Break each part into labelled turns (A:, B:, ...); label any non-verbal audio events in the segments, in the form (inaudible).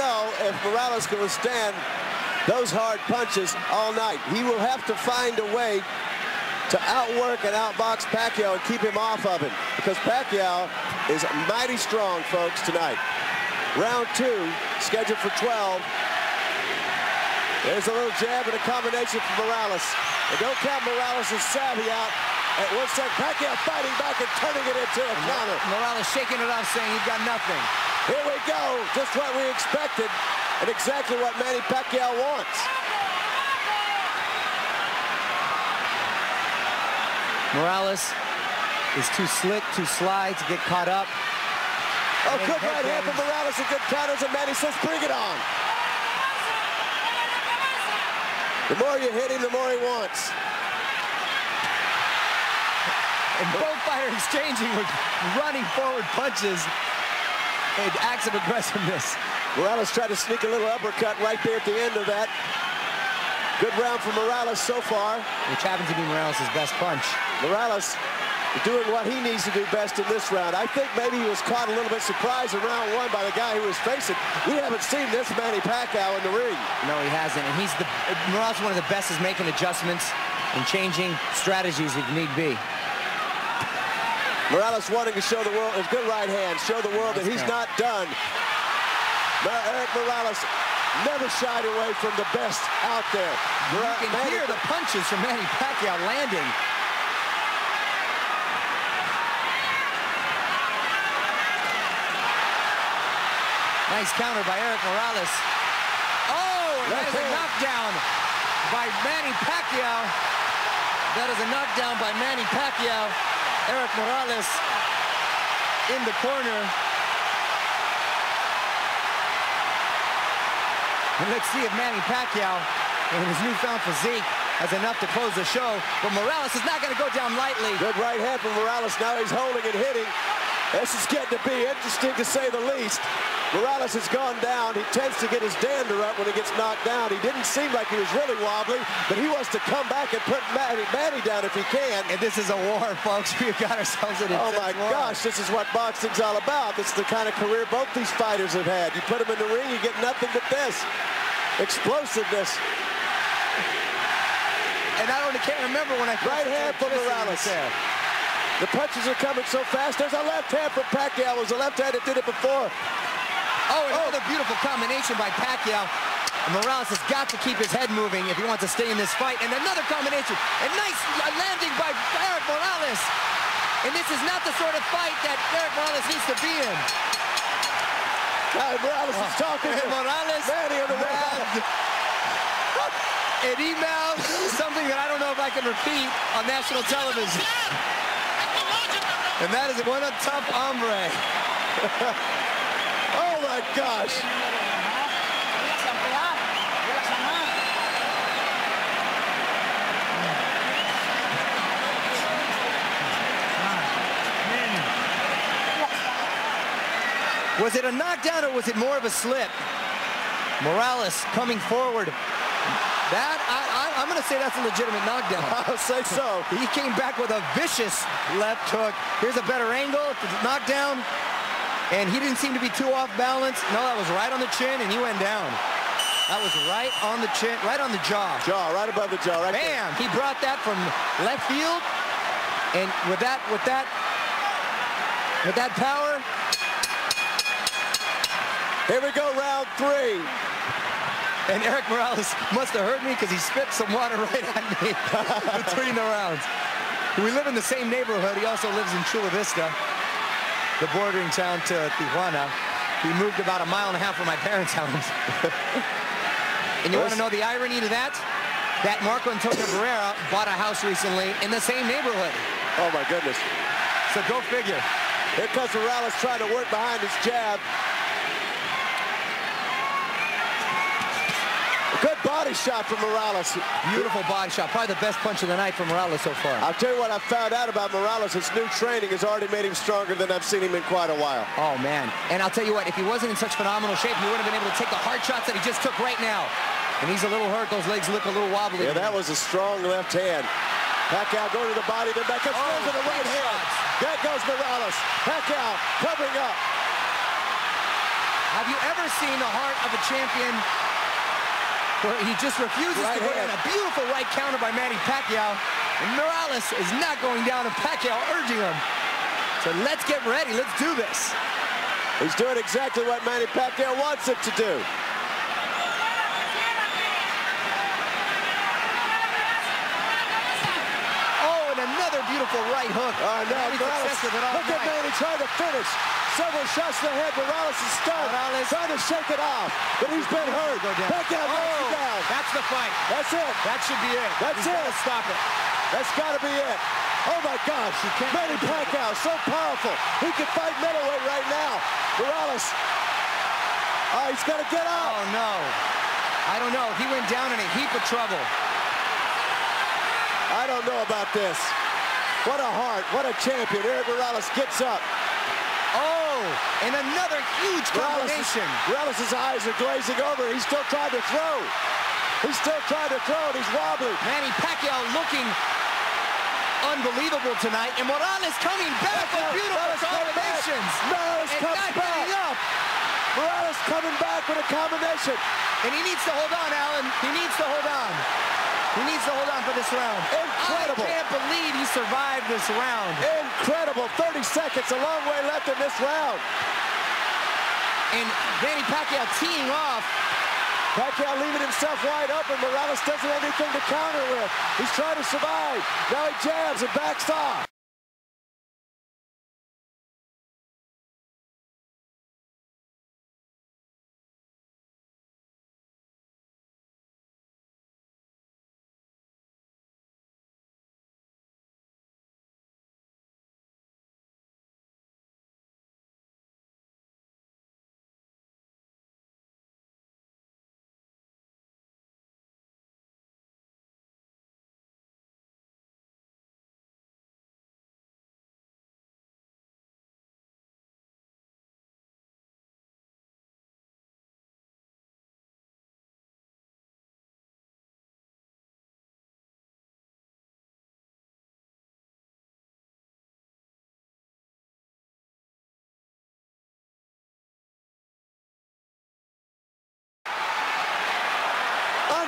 A: know if Morales can withstand those hard punches all night. He will have to find a way to outwork and outbox Pacquiao and keep him off of him because Pacquiao is mighty strong, folks, tonight. Round two, scheduled for 12. There's a little jab and a combination from Morales. And don't count Morales' savvy out. At one second, Pacquiao fighting back and turning it into a counter.
B: Morales shaking it off, saying you've got nothing.
A: Here we go, just what we expected and exactly what Manny Pacquiao wants.
B: Morales is too slick, too sly to get caught up.
A: Oh, good right hand from Morales and good counters, and Manny says, bring it on. The more you hit him, the more he wants.
B: And both fighters exchanging with running forward punches and acts of aggressiveness.
A: Morales tried to sneak a little uppercut right there at the end of that. Good round for Morales so far.
B: Which happens to be Morales' best punch.
A: Morales doing what he needs to do best in this round. I think maybe he was caught a little bit surprised in round one by the guy who was facing. We haven't seen this Manny Pacquiao in the ring.
B: No, he hasn't. And he's the Morales one of the best is making adjustments and changing strategies if need be.
A: Morales wanting to show the world his good right hand, show the world that he's not done. Erik Morales never shied away from the best out there.
B: You can Manny hear the punches from Manny Pacquiao landing. Nice counter by Erik Morales. Oh, that is a knockdown by Manny Pacquiao. That is a knockdown by Manny Pacquiao. Erik Morales in the corner. And let's see if Manny Pacquiao, in his newfound physique, has enough to close the show. But Morales is not going to go down lightly.
A: Good right hand from Morales. Now he's holding and hitting. This is getting to be interesting to say the least. Morales has gone down. He tends to get his dander up when he gets knocked down. He didn't seem like he was really wobbly, but he wants to come back and put Manny, Manny down if he can.
B: And this is a war, (laughs) folks. We've got ourselves in a
A: Oh, my
B: war.
A: gosh. This is what boxing's all about. This is the kind of career both these fighters have had. You put them in the ring, you get nothing but this. Explosiveness.
B: And I only can't remember when I
A: right hand from Morales. There. The punches are coming so fast. There's a left hand from Pacquiao. It was a left hand that did it before.
B: Oh, another oh. beautiful combination by Pacquiao. And Morales has got to keep his head moving if he wants to stay in this fight. And another combination. A nice landing by Erik Morales. And this is not the sort of fight that Erik Morales needs to be in.
A: Uh, Morales oh. is talking to
B: Morales.
A: Manny on the
B: An email, something that I don't know if I can repeat on national television. And that is one a tough hombre. (laughs)
A: Oh my gosh.
B: Was it a knockdown or was it more of a slip? Morales coming forward. That, I, am going to say that's a legitimate knockdown. (laughs)
A: I'll say so. (laughs)
B: He came back with a vicious left hook. Here's a better angle. Knockdown. And he didn't seem to be too off balance. No, that was right on the chin, and he went down. That was right on the chin, right on the jaw.
A: Jaw, right above the jaw, right
B: Bam! There. He brought that from left field, and with that, with that, with that power.
A: Here we go, round three.
B: And Erik Morales must have heard me because he spit some water (laughs) right at me between the rounds. We live in the same neighborhood. He also lives in Chula Vista the bordering town to Tijuana. He moved about a mile and a half from my parents' house. (laughs) and you want to know the irony to that? That Marco Antonio Barrera bought a house recently in the same neighborhood.
A: Oh, my goodness.
B: So go figure.
A: Here comes Morales trying to work behind his jab. Good body shot from Morales.
B: Beautiful body shot. Probably the best punch of the night from Morales so far.
A: I'll tell you what I found out about Morales. His new training has already made him stronger than I've seen him in quite a while.
B: Oh, man. And I'll tell you what, if he wasn't in such phenomenal shape, he wouldn't have been able to take the hard shots that he just took right now. And he's a little hurt. Those legs look a little wobbly.
A: Yeah, that was a strong left hand. Pacquiao going to the body, then back up, oh, to the right hand. There goes Morales. Pacquiao covering up.
B: Have you ever seen the heart of a champion where he just refuses
A: right
B: to go down? A beautiful right counter by Manny Pacquiao. And Morales is not going down, and Pacquiao urging him. So let's get ready. Let's do this.
A: He's doing exactly what Manny Pacquiao wants him to do.
B: Oh, and another beautiful right hook.
A: Oh, no, Morales,
B: success with it all
A: look at. Manny trying to finish. Several shots to the head. Morales is stunned,
B: Morales.
A: trying to shake it off, but he's been hurt.
B: Go down.
A: Pacquiao
B: Oh. That's the fight.
A: That's it.
B: That should be it.
A: That's
B: He's
A: it.
B: Stop it.
A: That's got to be it. Oh my gosh, you
B: can't-
A: Manny Pacquiao, so powerful. He can fight middleweight right now. Morales, oh, he's got to get out.
B: Oh, no. I don't know. He went down in a heap of trouble.
A: I don't know about this. What a heart, what a champion. Erik Morales gets up.
B: Oh, and another huge combination.
A: Morales' eyes are glazing over. He's still trying to throw. He's still trying to throw, and he's wobbling.
B: Manny Pacquiao looking unbelievable tonight. And Morales coming back with beautiful
A: Morales coming back.
B: combinations.
A: Morales comes back.
B: up.
A: Morales coming back with a combination.
B: And he needs to hold on, Alan. He needs to hold on. He needs to hold on for this round.
A: Incredible.
B: I can't believe he survived this round.
A: Incredible. 30 seconds, a long way left in this round.
B: And Manny Pacquiao teeing off.
A: Pacquiao leaving himself wide open. Morales doesn't have anything to counter with. He's trying to survive. Now he jabs and backs off.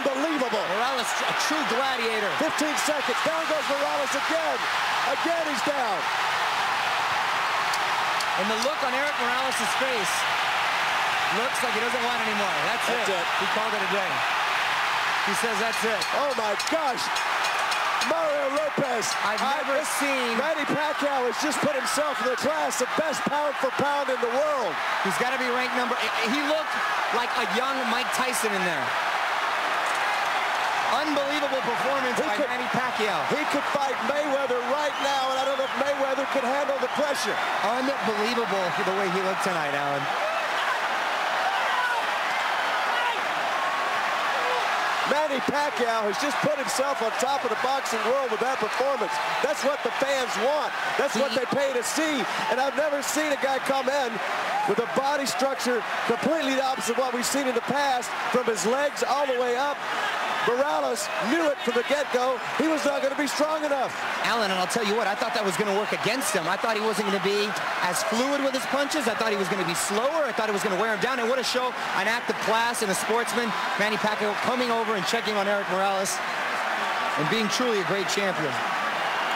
A: Unbelievable.
B: Morales, a true gladiator.
A: 15 seconds. Down goes Morales again. Again, he's down.
B: And the look on Erik Morales' face looks like he doesn't want anymore. That's,
A: That's it.
B: He called it a day. He says that's it.
A: Oh my gosh. Mario Lopez.
B: I've never
A: I-
B: seen-
A: Manny Pacquiao has just put himself in the class of best pound for pound in the world.
B: He's got to be ranked number. He looked like a young Mike Tyson in there. Unbelievable performance
A: He
B: by
A: could-
B: Manny Pacquiao.
A: He could fight Mayweather right now, and I don't know if Mayweather could handle the pressure.
B: Unbelievable for the way he looked tonight, Alan.
A: Manny Pacquiao has just put himself on top of the boxing world with that performance. That's what the fans want. That's what they pay to see. And I've never seen a guy come in with a body structure completely the opposite of what we've seen in the past, from his legs all the way up. Morales knew it from the get-go. He was not going to be strong enough.
B: Alan, and I'll tell you what, I thought that was going to work against him. I thought he wasn't going to be as fluid with his punches. I thought he was going to be slower. I thought it was going to wear him down. And what a show, an act of class and a sportsman. Manny Pacquiao coming over and checking on Erik Morales and being truly a great champion.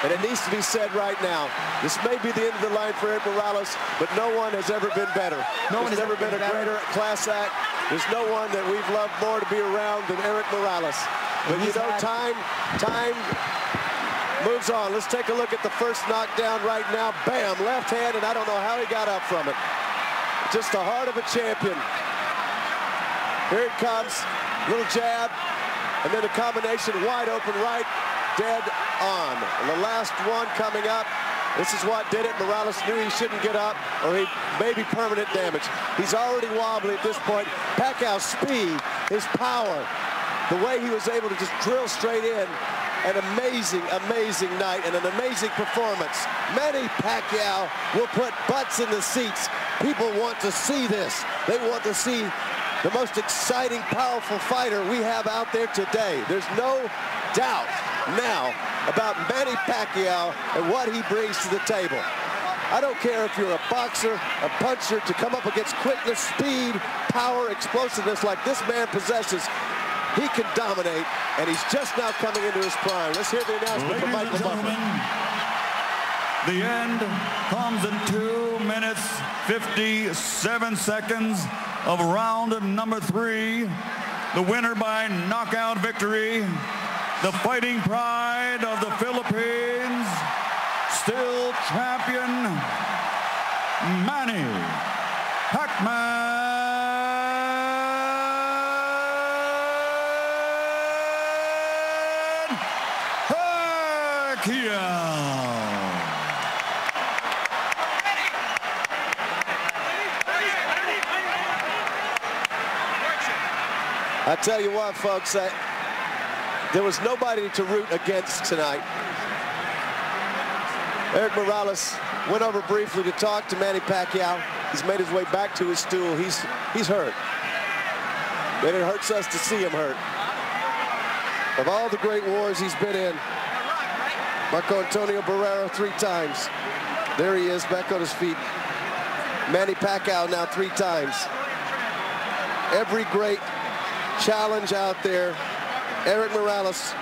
A: And it needs to be said right now. This may be the end of the line for Erik Morales, but no one has ever been better.
B: No one has ever
A: been a
B: been better.
A: greater class act. There's no one that we've loved more to be around than Erik Morales. But you know, time, time moves on. Let's take a look at the first knockdown right now. Bam, left hand, and I don't know how he got up from it. Just the heart of a champion. Here it comes, little jab, and then a combination wide open right, dead on. And the last one coming up. This is what did it. Morales knew he shouldn't get up, or he maybe permanent damage. He's already wobbly at this point. Pacquiao's speed, his power, the way he was able to just drill straight in. An amazing, amazing night and an amazing performance. Manny Pacquiao will put butts in the seats. People want to see this. They want to see the most exciting, powerful fighter we have out there today. There's no doubt now about Manny Pacquiao and what he brings to the table. I don't care if you're a boxer, a puncher, to come up against quickness, speed, power, explosiveness like this man possesses. He can dominate, and he's just now coming into his prime. Let's hear the announcement from Michael Buffer.
C: The end comes in 2 minutes 57 seconds of round number three. The winner by knockout victory, the fighting pride of the Philippines, still champion, Manny Pacman Pacquiao.
A: I tell you what, folks, there was nobody to root against tonight. Erik Morales went over briefly to talk to Manny Pacquiao. He's made his way back to his stool. He's, he's hurt. And it hurts us to see him hurt. Of all the great wars he's been in, Marco Antonio Barrera three times. There he is, back on his feet. Manny Pacquiao now three times. Every great challenge out there. Erik Morales